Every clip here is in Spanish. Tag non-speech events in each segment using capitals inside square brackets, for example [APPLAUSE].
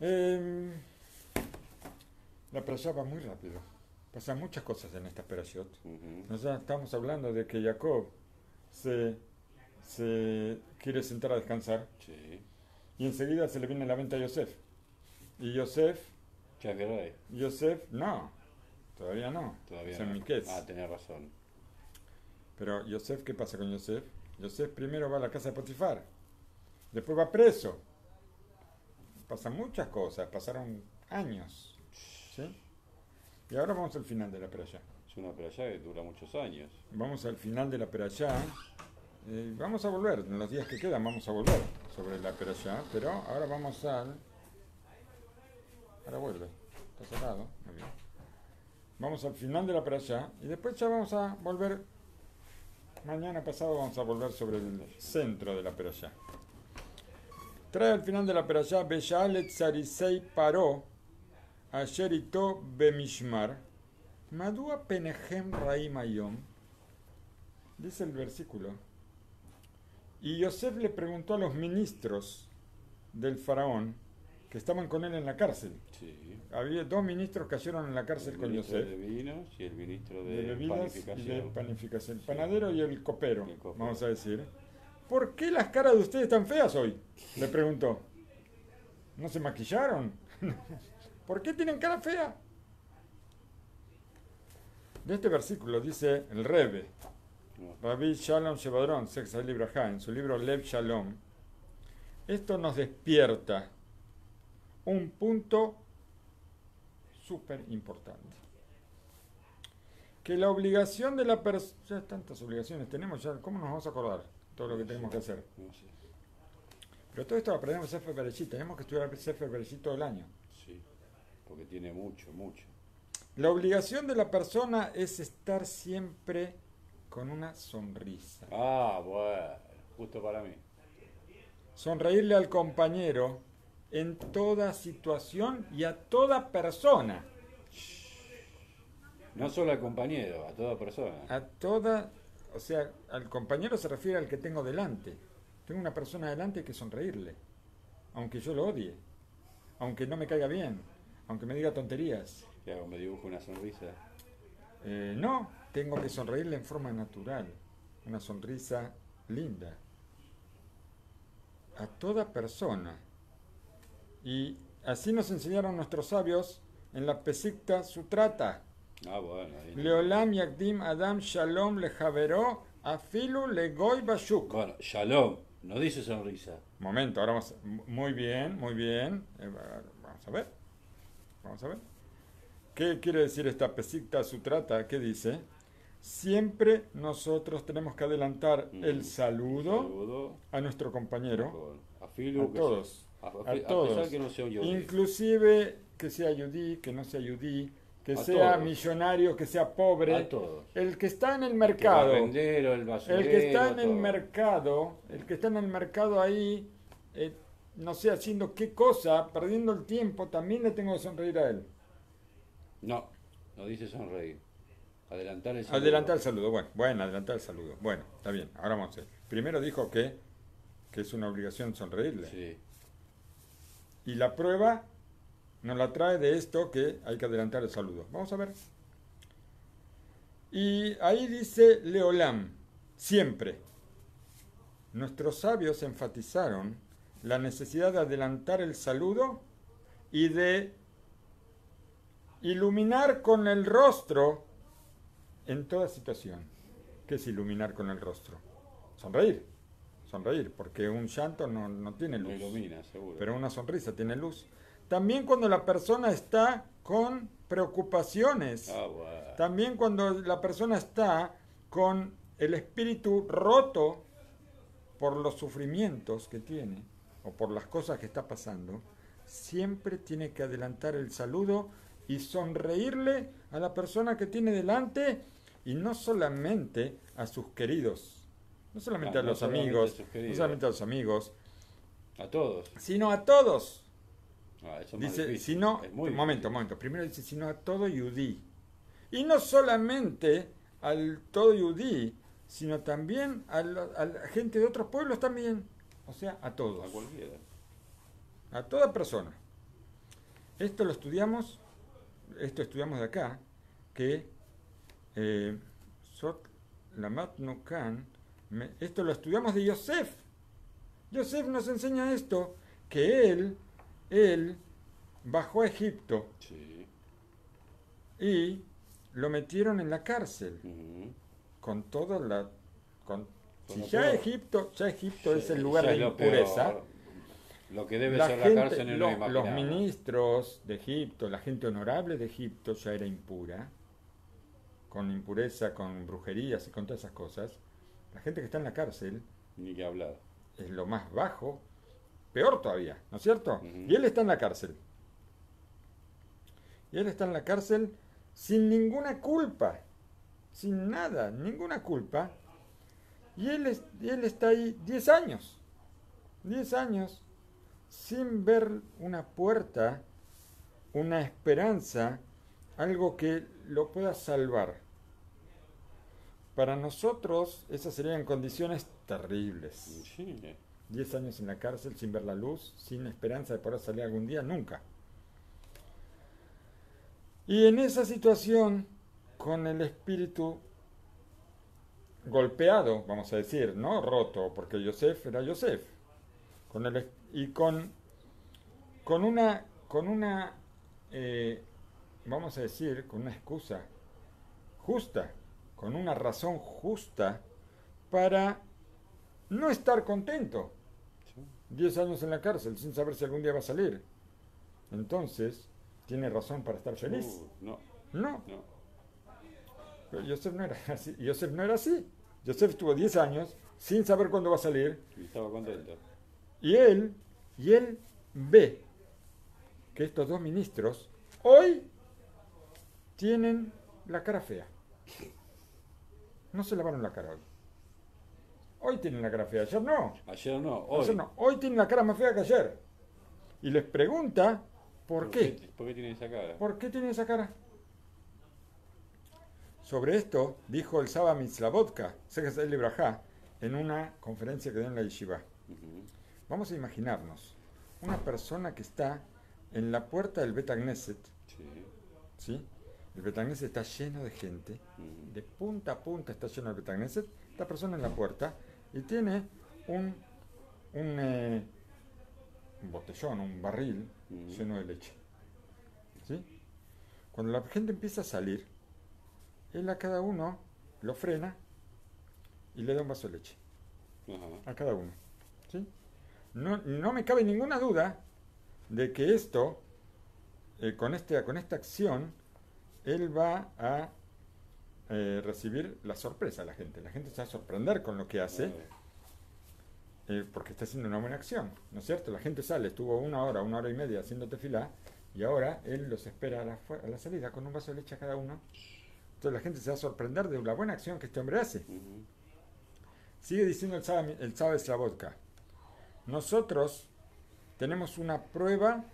Eh, la perashá va muy rápido. Pasan muchas cosas en esta perashot. Ujú. Nosotros estamos hablando de que Jacob se, se quiere sentar a descansar Sí. y enseguida se le viene la venta a Yosef. Y Yosef, rey. Yosef, no, todavía no. Todavía es en no. Miqués. Ah, tenés razón. Pero Yosef, ¿qué pasa con Yosef? Yosef primero va a la casa de Potifar, después va preso. Pasan muchas cosas, pasaron años. ¿sí? Y ahora vamos al final de la peralla. Es una playa que dura muchos años. Vamos al final de la peralla. Eh, vamos a volver, en los días que quedan vamos a volver sobre la peralla, pero ahora vamos al... Ahora vuelve, está cerrado, muy bien. Vamos al final de la peralla y después ya vamos a volver, mañana pasado vamos a volver sobre el centro de la peralla. Trae al final de la peralla, Beyalet Sarisei paró, Ayer ito Bemishmar, Madua Penehem Raim Ayom, dice el versículo. Y Yosef le preguntó a los ministros del faraón que estaban con él en la cárcel. Sí. Había dos ministros que cayeron en la cárcel el con ministro Yosef. de vinos y el ministro de, de bebidas y de panificación. panificación. El panadero y el copero, El copero. vamos a decir. ¿Por qué las caras de ustedes están feas hoy? Le preguntó. ¿No se maquillaron? [LAUGHS] ¿Por qué tienen cara fea? De este versículo dice el Rebe. Rabbi Shalom Shevadron, Sexa Libraja, en su libro Lev Shalom. Esto nos despierta un punto súper importante. Que la obligación de la persona... Ya tantas obligaciones tenemos, ya, ¿cómo nos vamos a acordar todo lo que tenemos que hacer? Pero todo esto lo aprendemos en Sefer Bereshit, tenemos que estudiar Sefer Bereshit todo el año. Sí. Porque tiene mucho, mucho. La obligación de la persona es estar siempre con una sonrisa. Ah, bueno. Justo para mí. Sonreírle al compañero en toda situación y a toda persona. No solo al compañero, a toda persona. A toda, o sea, al compañero se refiere al que tengo delante. Tengo una persona delante que sonreírle, aunque yo lo odie, aunque no me caiga bien, aunque me diga tonterías. ¿Qué hago? ¿Me dibujo una sonrisa? Eh, no, tengo que sonreírle en forma natural, una sonrisa linda. A toda persona. Y así nos enseñaron nuestros sabios en la Pesikta Sutrata. Ah, bueno. Leolam Yakdim Adam Shalom Lejaveró Afilu Legoy Bashuk. Bueno, shalom. No dice sonrisa. Momento, ahora vamos. Muy bien, muy bien. Eh, va- vamos a ver. Vamos a ver. ¿Qué quiere decir esta Pesikta Sutrata? ¿Qué dice? Siempre nosotros tenemos que adelantar Mm. el saludo Saludo. a nuestro compañero, A todos, a, a a todos, que no sea inclusive que sea yudí, que no sea yudí, que sea todos. millonario, que sea pobre, A todos. el que está en el El mercado, el basurero. el que está en el mercado, el que está en el mercado ahí, eh, no sé, haciendo qué cosa, perdiendo el tiempo, también le tengo que sonreír a él. No, no dice sonreír. Adelantar el saludo. Adelantar el saludo, bueno, bueno, adelantar el saludo. Bueno, está bien, ahora vamos a ver. Primero dijo que, que es una obligación sonreírle. Sí. Y la prueba nos la trae de esto que hay que adelantar el saludo. Vamos a ver. Y ahí dice Leolam, siempre. Nuestros sabios enfatizaron la necesidad de adelantar el saludo y de iluminar con el rostro en toda situación. ¿Qué es iluminar con el rostro? Sonreír. Sonreír, porque un llanto no, no tiene luz. ilumina, seguro. Pero una sonrisa tiene luz. También cuando la persona está con preocupaciones. Ah. También cuando la persona está con el espíritu roto por los sufrimientos que tiene o por las cosas que está pasando, siempre tiene que adelantar el saludo y sonreírle a la persona que tiene delante y no solamente a sus queridos, no solamente Ah, a los amigos, no solamente a los amigos, A todos. sino a todos. Ah, eso Dice, si no, un momento, momento. Primero dice, sino a todo yudí. Y no solamente al todo yudí, sino también a la, a la gente de otros pueblos también. O sea, a todos. A cualquiera. A toda persona. esto lo estudiamos, esto estudiamos de acá, que eh, Sot Lamat me- esto lo estudiamos de Yosef. Yosef nos enseña esto, que él, él bajó a Egipto Sí. y lo metieron en la cárcel con toda la con si ya peor. Egipto ya Egipto es el lugar de lo impureza peor. Lo que debe la ser gente- la cárcel lo- lo los ministros de Egipto la gente honorable de Egipto ya era impura con impureza con brujerías y con todas esas cosas la gente que está en la cárcel Ni que hablar. es lo más bajo peor todavía ¿no es cierto? Y él está en la cárcel y él está en la cárcel sin ninguna culpa sin nada, ninguna culpa. Y él, es- y él está ahí 10 años, 10 años, sin ver una puerta, una esperanza, algo que lo pueda salvar. Para nosotros esas serían condiciones terribles. Sí. 10 años en la cárcel sin ver la luz, sin esperanza de poder salir algún día, nunca. Y en esa situación, con el espíritu golpeado, vamos a decir, no roto, porque Yosef era Yosef, con el, y con, con una, con una eh, vamos a decir, con una excusa justa, con una razón justa para no estar contento. Sí. 10 años en la cárcel sin saber si algún día va a salir. Entonces, ¿tiene razón para estar feliz? Uh, no, No, no. pero Joseph no era [LAUGHS] así. Joseph no era así. Joseph estuvo 10 años sin saber cuándo va a salir Y estaba contento. y él, y él ve que estos dos ministros hoy tienen la cara fea. No se lavaron la cara hoy. Hoy tienen la cara fea, ayer no. Ayer no, hoy. Ayer no. Hoy tienen la cara más fea que ayer. Y les pregunta, ¿por qué? ¿Por qué tiene esa cara? ¿Por qué tiene esa cara? Sobre esto dijo el Saba Mitzlavodka, Segesel Ibrahá, en una conferencia que dio en la Yeshiva. Vamos a imaginarnos una persona que está en la puerta del Betagneset, Sí. ¿sí? El Betagneset está lleno de gente, de punta a punta está lleno el Betagneset, esta persona en la puerta y tiene un, un, eh, un botellón, un barril Ujú. lleno de leche. ¿sí? Cuando la gente empieza a salir, él a cada uno lo frena y le da un vaso de leche Ajá. a cada uno. ¿sí? No, no me cabe ninguna duda de que esto, eh, con, este, con esta acción, él va a eh, recibir la sorpresa de la gente. La gente se va a sorprender con lo que hace, eh, porque está haciendo una buena acción, ¿no es cierto? La gente sale, estuvo una hora, una hora y media haciendo tefilá, y ahora él los espera a la, a la salida con un vaso de leche a cada uno. Entonces la gente se va a sorprender de la buena acción que este hombre hace. Sigue diciendo el Saba, el Saba Slavodka. Nosotros tenemos una prueba.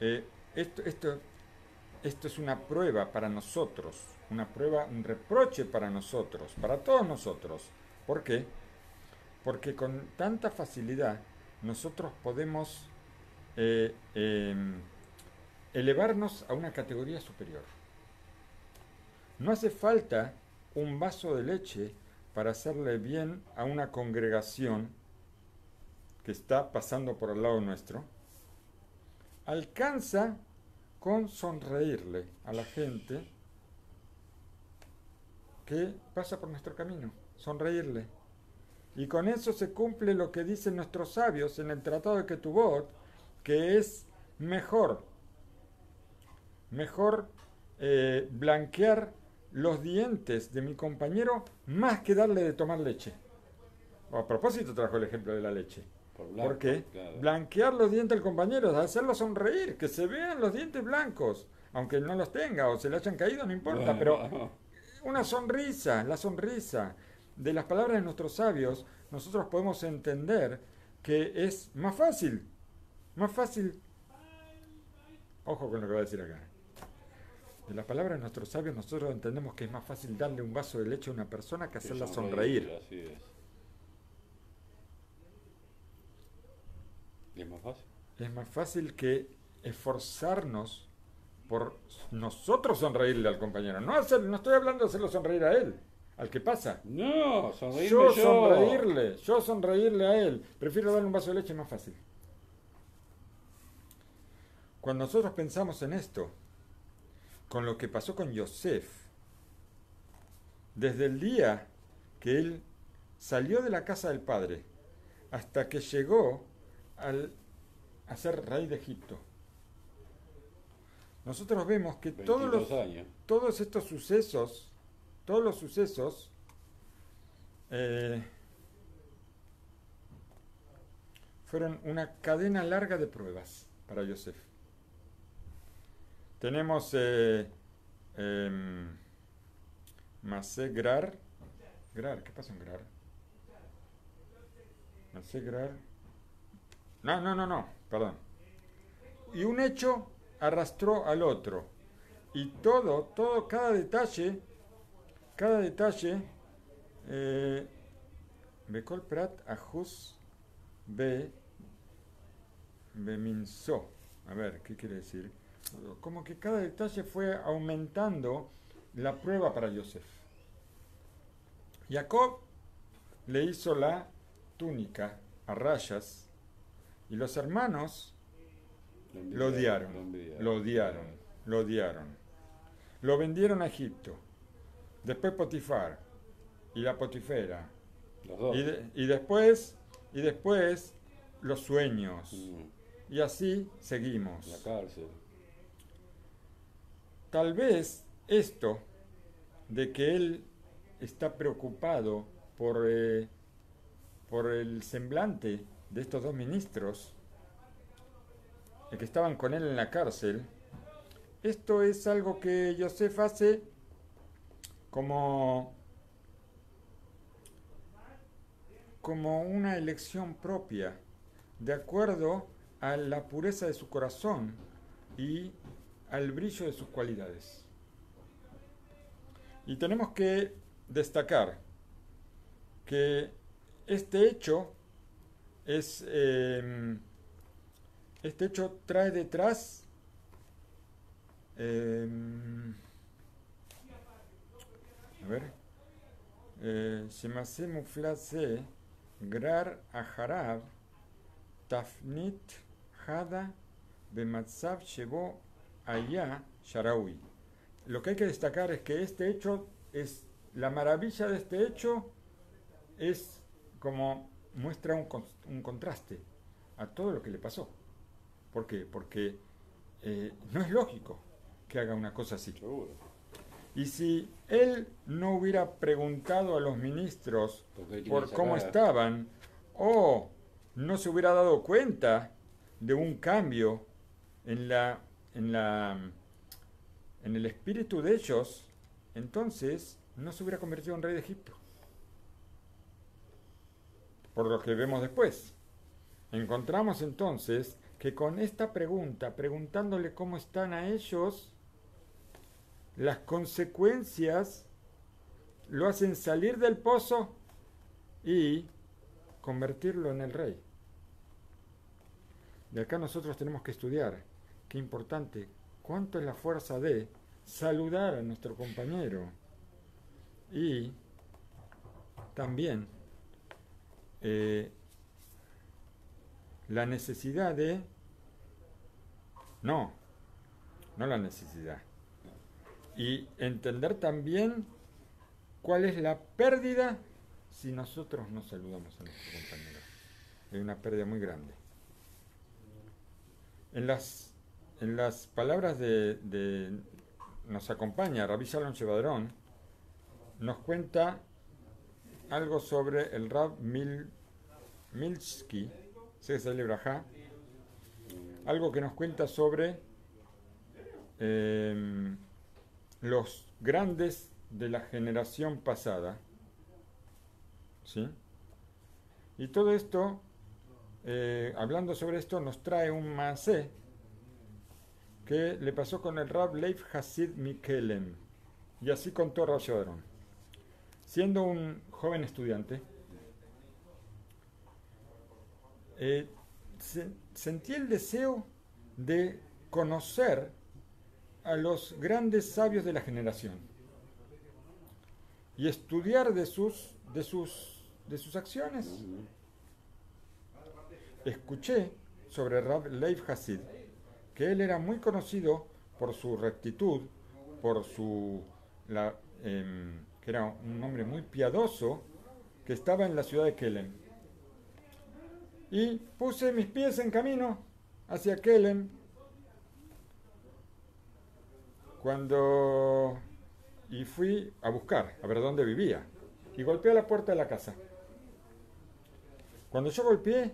eh, esto, esto, esto es una prueba para nosotros. Una prueba, un reproche para nosotros, para todos nosotros. ¿Por qué? Porque con tanta facilidad nosotros podemos eh, em, elevarnos a una categoría superior. No hace falta un vaso de leche para hacerle bien a una congregación que está pasando por al lado nuestro. Alcanza con sonreírle a la gente que pasa por nuestro camino, sonreírle. Y con eso se cumple lo que dicen nuestros sabios en el Tratado de Ketubot, que es mejor, mejor eh, blanquear los dientes de mi compañero más que darle de tomar leche. A propósito trajo el ejemplo de la leche. Por blanco, claro. blanquear los dientes del compañero hacerlo sonreír, que se vean los dientes blancos, aunque no los tenga o se le hayan caído, no importa, Bueno, pero una sonrisa, la sonrisa. De las palabras de nuestros sabios, nosotros podemos entender que es más fácil, más fácil. Ojo con lo que voy a decir acá. De las palabras de nuestros sabios, nosotros entendemos que es más fácil darle un vaso de leche a una persona que hacerla sonreír. Así es. ¿Y es más fácil? Es más fácil que esforzarnos por nosotros sonreírle al compañero. No, hacer, no estoy hablando de hacerlo sonreír a él, al que pasa. No, sonreírme Yo yo. sonreírle, yo sonreírle a él. Prefiero darle un vaso de leche más fácil. Cuando nosotros pensamos en esto, con lo que pasó con Yosef, desde el día que él salió de la casa del padre hasta que llegó al, a ser rey de Egipto, nosotros vemos que todos 22 los, años. todos estos sucesos, todos los sucesos, eh, fueron una cadena larga de pruebas para Yosef. Tenemos eh, em, Masé Grar. Grar, ¿qué pasa en Grar? Masé Grar. No, no, no, no, perdón. Y un hecho arrastró al otro. Y todo, todo, cada detalle, cada detalle, eh, Bekol Prat Ajus Be Beminso. A ver, ¿qué quiere decir? Como que cada detalle fue aumentando la prueba para Yosef. Jacob le hizo la túnica a rayas y los hermanos lo odiaron, Lo odiaron, lo odiaron. Lo vendieron a Egipto. Después Potifar y la Potifera. Los dos. Y, de- y después, y después los sueños. Mm, Y así seguimos. La cárcel. Tal vez esto de que él está preocupado por, eh, por el semblante de estos dos ministros eh, que estaban con él en la cárcel, esto es algo que Yosef hace como, como una elección propia, de acuerdo a la pureza de su corazón y al brillo de sus cualidades. Y tenemos que destacar que este hecho es eh, este hecho trae detrás eh, a ver eh, Shemase Muflase Grar Aharav Tafnit Hada Bematzav Shebo Aya Sharaui. Lo que hay que destacar es que este hecho es la maravilla de este hecho es como muestra un, un contraste a todo lo que le pasó. ¿Por qué? Porque eh, no es lógico que haga una cosa así. Y si él no hubiera preguntado a los ministros por cómo estaban, o no se hubiera dado cuenta de un cambio en la en la en el espíritu de ellos, entonces no se hubiera convertido en rey de Egipto. Por lo que vemos después. Encontramos entonces que con esta pregunta, preguntándole cómo están a ellos, las consecuencias lo hacen salir del pozo y convertirlo en el rey. De acá nosotros tenemos que estudiar, qué importante, cuánto es la fuerza de saludar a nuestro compañero y también eh, la necesidad de... No, no la necesidad. Y entender también cuál es la pérdida si nosotros no saludamos a nuestro compañero. Hay una pérdida muy grande. En las, en las palabras de, nos acompaña Rabbi Shalom Shevadrón, nos cuenta algo sobre el Rab Mil, celebra acá, algo que nos cuenta sobre em, los grandes de la generación pasada. ¿Sí? Y todo esto, eh, hablando sobre esto, nos trae un maasé que le pasó con el Rab Leif Hasid Mikelem. Y así contó Rav Shadron. Siendo un joven estudiante, eh, se- sentí el deseo de conocer a los grandes sabios de la generación y estudiar de sus, de sus, de sus acciones. Escuché sobre Rab Leif Hasid que él era muy conocido por su rectitud, por su la, em, que era un hombre muy piadoso que estaba en la ciudad de Kelen. Y puse mis pies en camino hacia Kelen cuando y fui a buscar a ver dónde vivía y golpeé a la puerta de la casa. Cuando yo golpeé,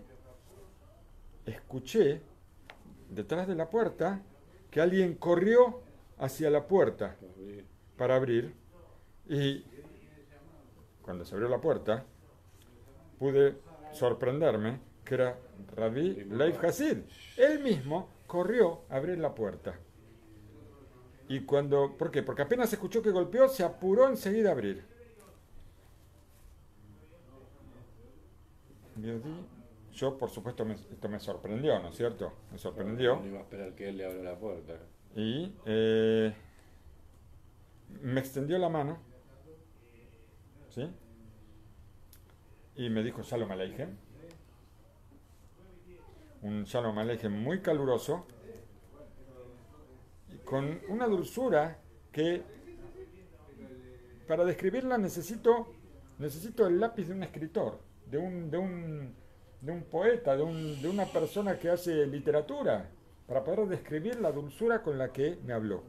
escuché detrás de la puerta que alguien corrió hacia la puerta para abrir y cuando se abrió la puerta pude sorprenderme que era Rabbi Leif Hasid. Él mismo corrió a abrir la puerta. Y cuando, ¿por qué? Porque apenas escuchó que golpeó, se apuró enseguida a abrir. Yo, por supuesto, esto me sorprendió, ¿no es cierto? Me sorprendió. No iba a esperar que él le abra la puerta. Y eh, me extendió la mano, Y me dijo Shalom Aleichem. Un Shalom Aleichem muy caluroso, con una dulzura que para describirla necesito, necesito el lápiz de un escritor, de un, de un, de un poeta, de, un, de una persona que hace literatura, para poder describir la dulzura con la que me habló.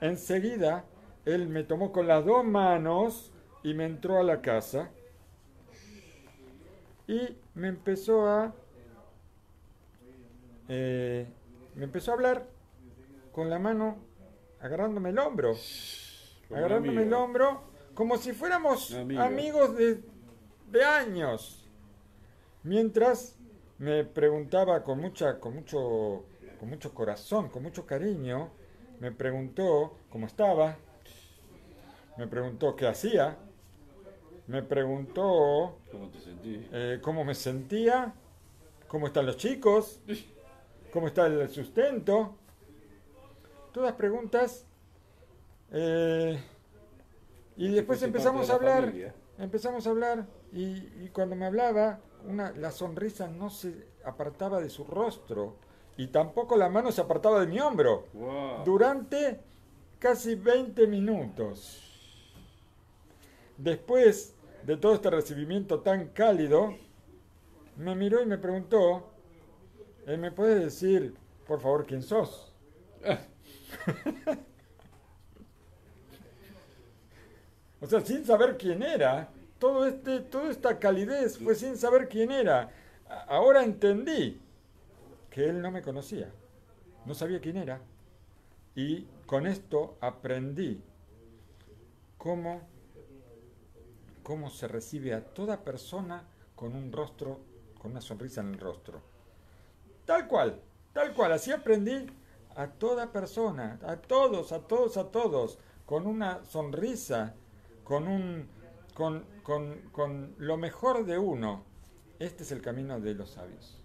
Enseguida él me tomó con las dos manos y me entró a la casa y me empezó a eh, me empezó a hablar con la mano agarrándome el hombro agarrándome el hombro como si fuéramos amigos de, de, años. Mientras me preguntaba con mucha con mucho con mucho corazón con mucho cariño me preguntó cómo estaba me preguntó qué hacía, me preguntó ¿Cómo, te sentí? Eh, cómo me sentía, cómo están los chicos, cómo está el sustento. Todas preguntas. Eh, y después empezamos a hablar, empezamos a hablar y, cuando me hablaba, una, la sonrisa no se apartaba de su rostro y tampoco la mano se apartaba de mi hombro. Durante casi 20 minutos. Después de todo este recibimiento tan cálido, me miró y me preguntó, eh, ¿me puedes decir, por favor, quién sos? [LAUGHS] o sea, sin saber quién era, todo este, toda esta calidez fue sin saber quién era. Ahora entendí que él no me conocía, no sabía quién era. Y con esto aprendí cómo cómo se recibe a toda persona con un rostro, con una sonrisa en el rostro. Tal cual, tal cual, así aprendí a toda persona, a todos, a todos, a todos, con una sonrisa, con un con, con, con lo mejor de uno. Este es el camino de los sabios.